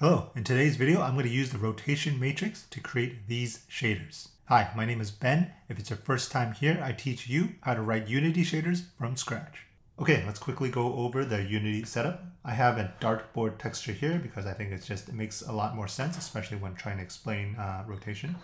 Hello, in today's video I'm going to use the rotation matrix to create these shaders. Hi, my name is Ben. If it's your first time here, I teach you how to write Unity shaders from scratch. Okay, let's quickly go over the Unity setup. I have a dartboard texture here because I think it's just it makes a lot more sense, especially when trying to explain uh, rotation.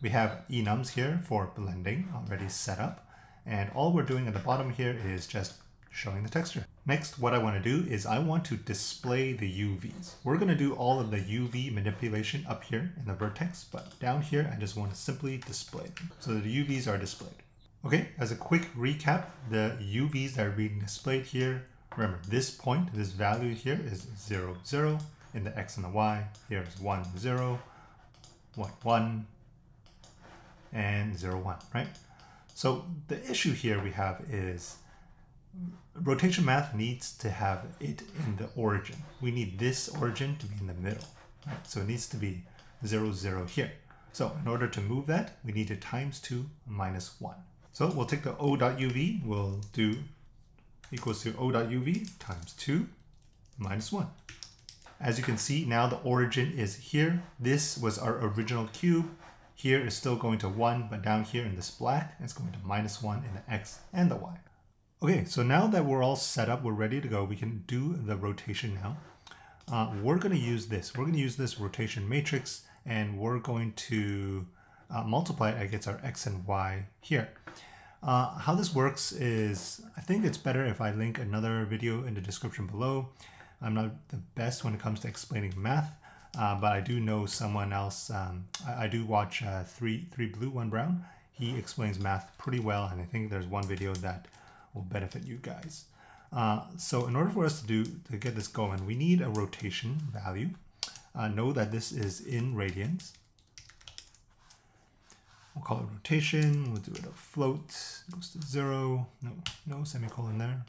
We have enums here for blending already set up. And all we're doing at the bottom here is just showing the texture. Next, what I want to do is I want to display the UVs. We're going to do all of the UV manipulation up here in the vertex, but down here, I just want to simply display them so the UVs are displayed. Okay, as a quick recap, the UVs that are being displayed here, remember this point, this value here is 0, 0 in the X and the Y. Here is 1, 0, 1, 1, and 0, 1, right? So the issue here we have is rotation math needs to have it in the origin. We need this origin to be in the middle, right? So it needs to be 0, 0 here. So in order to move that, we need to times 2 minus 1. So we'll take the O.UV, we'll do equals to O.UV times 2 minus 1. As you can see, now the origin is here. This was our original cube. Here is still going to 1, but down here in this black, it's going to minus 1 in the x and the y. Okay, so now that we're all set up, we're ready to go, we can do the rotation now. Uh, we're going to use this. We're going to use this rotation matrix, and we're going to uh, multiply it against our x and y here. Uh, how this works is, I think it's better if I link another video in the description below. I'm not the best when it comes to explaining math, uh, but I do know someone else. Um, I, I, do watch uh, three, three Blue, One Brown. He explains math pretty well, and I think there's one video that will benefit you guys. Uh, so in order for us to do to get this going, we need a rotation value. Uh, know that this is in radians. We'll call it rotation. We'll do it a float. Goes to zero. No, no semicolon there.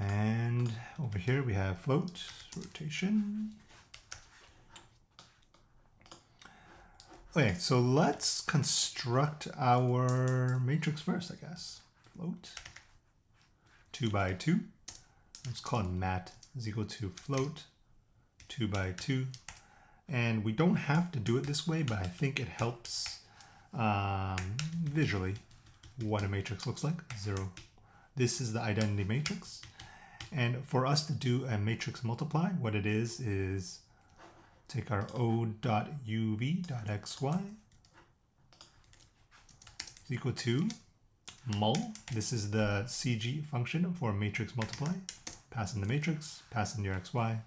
And over here we have float rotation. Okay, so let's construct our matrix first, I guess. Float, two by two. Let's call it mat is equal to float, two by two. And we don't have to do it this way, but I think it helps um, visually what a matrix looks like, zero. This is the identity matrix. And for us to do a matrix multiply, what it is, is take our o.uv.xy is equal to mul. This is the CG function for matrix multiply. Pass in the matrix, pass in your xy.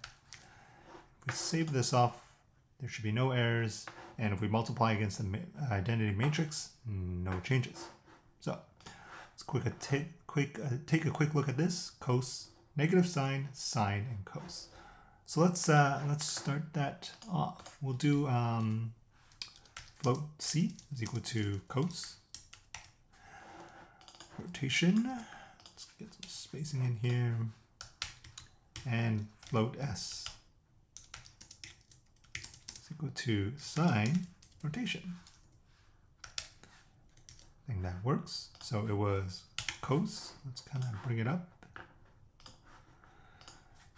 If we save this off, there should be no errors. And if we multiply against the identity matrix, no changes. So let's quick a quick, uh, take a quick look at this. Cos, negative sign, sine, and cos. So let's uh, let's start that off. We'll do um, float c is equal to cos rotation. Let's get some spacing in here and float s is equal to sine rotation. I think that works. So it was cos. Let's kind of bring it up.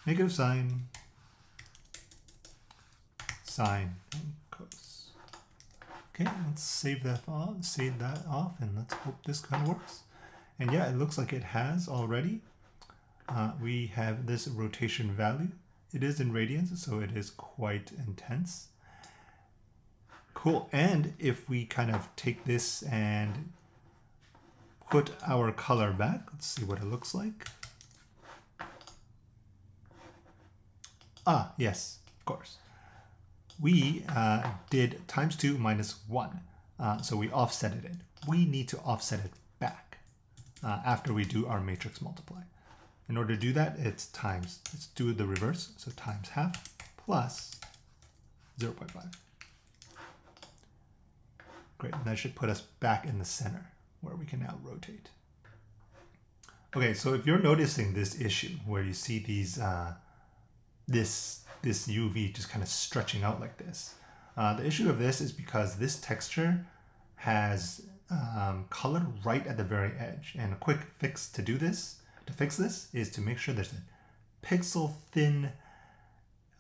Negative sine sine and cos. Okay, let's save that off, save that off, and let's hope this kind of works. And yeah, it looks like it has already. Uh, we have this rotation value. It is in radians, so it is quite intense. Cool. And if we kind of take this and put our color back, let's see what it looks like. Ah, yes, of course we uh, did times 2 minus 1. Uh, so we offsetted it. We need to offset it back uh, after we do our matrix multiply. In order to do that, it's times, let's do the reverse. So times half plus 0 0.5. Great, and that should put us back in the center where we can now rotate. Okay, so if you're noticing this issue where you see these, uh, this this UV just kind of stretching out like this. Uh, the issue of this is because this texture has um, color right at the very edge. And a quick fix to do this, to fix this, is to make sure there's a pixel thin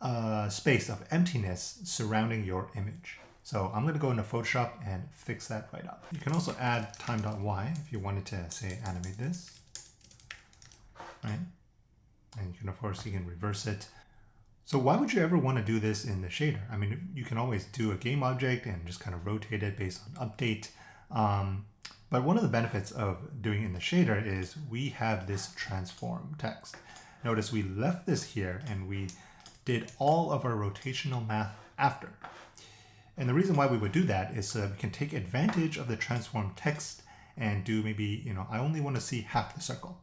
a space of emptiness surrounding your image. So I'm going to go into Photoshop and fix that right up. You can also add time.y if you wanted to say animate this, right? And you can, of course, you can reverse it. So why would you ever want to do this in the shader? I mean, you can always do a game object and just kind of rotate it based on update. Um, but one of the benefits of doing in the shader is we have this TRANSFORM_TEX. Notice we left this here and we did all of our rotational math after. And the reason why we would do that is so that we can take advantage of the TRANSFORM_TEX and do maybe, you know, I only want to see half the circle.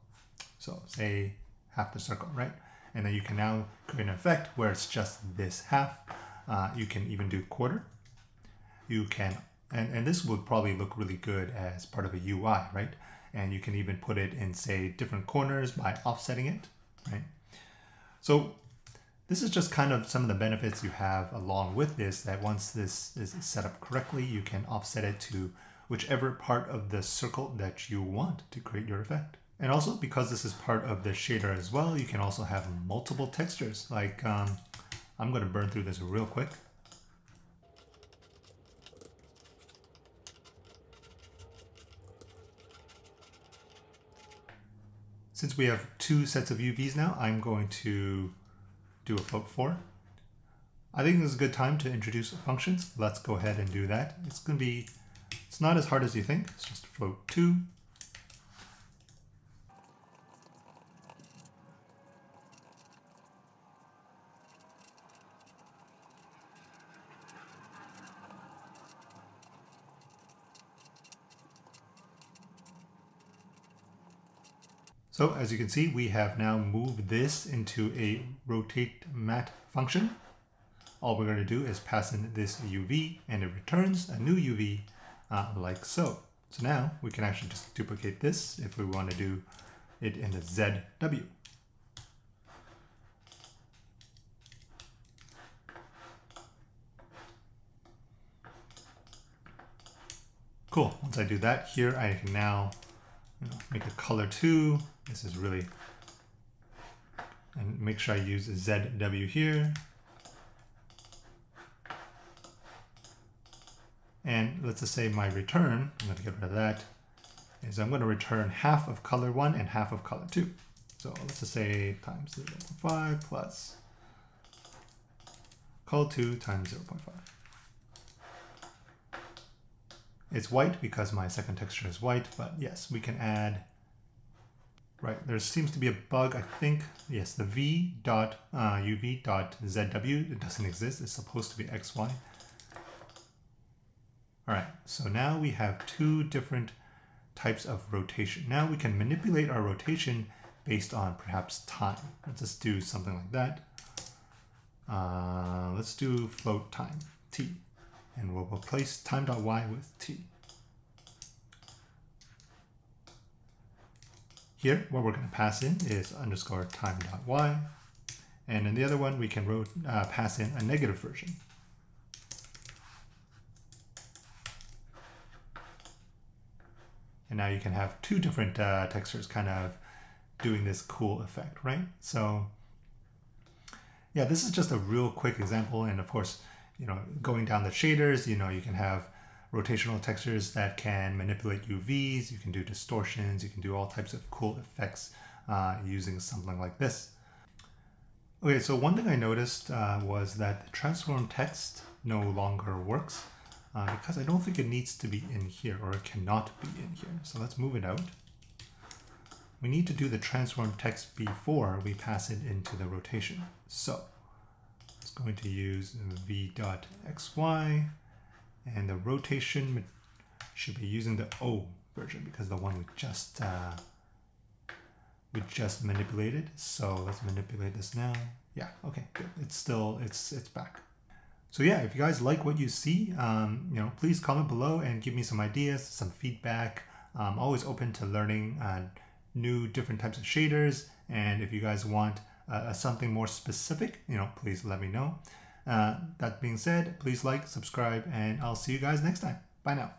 So say half the circle, right? And then you can now create an effect where it's just this half. Uh, you can even do quarter. You can, and, and this would probably look really good as part of a UI, right? And you can even put it in say different corners by offsetting it, right? So this is just kind of some of the benefits you have along with this that once this is set up correctly, you can offset it to whichever part of the circle that you want to create your effect. And also because this is part of the shader as well, you can also have multiple textures. Like um, I'm going to burn through this real quick. Since we have two sets of UVs now, I'm going to do a float 4. I think this is a good time to introduce functions. Let's go ahead and do that. It's going to be, it's not as hard as you think. It's just float 2 So as you can see, we have now moved this into a rotate mat function. All we're going to do is pass in this UV and it returns a new UV uh, like so. So now we can actually just duplicate this if we want to do it in the ZW. Cool, once I do that here, I can now you know, make a color too, this is really, and make sure I use ZW here. And let's just say my return, I'm going to get rid of that, is I'm going to return half of color 1 and half of color 2. So let's just say times 0.5 plus color 2 times 0.5. It's white because my second texture is white, but yes, we can add Right, there seems to be a bug, I think. Yes, the v dot uh, uv dot zw, it doesn't exist. It's supposed to be xy. All right, so now we have two different types of rotation. Now we can manipulate our rotation based on perhaps time. Let's just do something like that. Uh, let's do float time, t, and we'll replace time.y with t. Here, what we're going to pass in is underscore time.y. And in the other one, we can wrote, uh, pass in a negative version. And now you can have two different uh, textures kind of doing this cool effect, right? So yeah, this is just a real quick example. And of course, you know, going down the shaders, you know, you can have rotational textures that can manipulate UVs, you can do distortions, you can do all types of cool effects uh, using something like this. Okay, so one thing I noticed uh, was that the TRANSFORM_TEX no longer works uh, because I don't think it needs to be in here or it cannot be in here. So let's move it out. We need to do the TRANSFORM_TEX before we pass it into the rotation. So going to use v.xy and the rotation should be using the O version because the one we just uh, we just manipulated. So let's manipulate this now. Yeah, okay, good. It's still it's it's back. So yeah, if you guys like what you see, um, you know, please comment below and give me some ideas, some feedback. I'm always open to learning uh, new different types of shaders. And if you guys want uh, something more specific, you know, please let me know. Uh, that being said, please like, subscribe, and I'll see you guys next time. Bye now.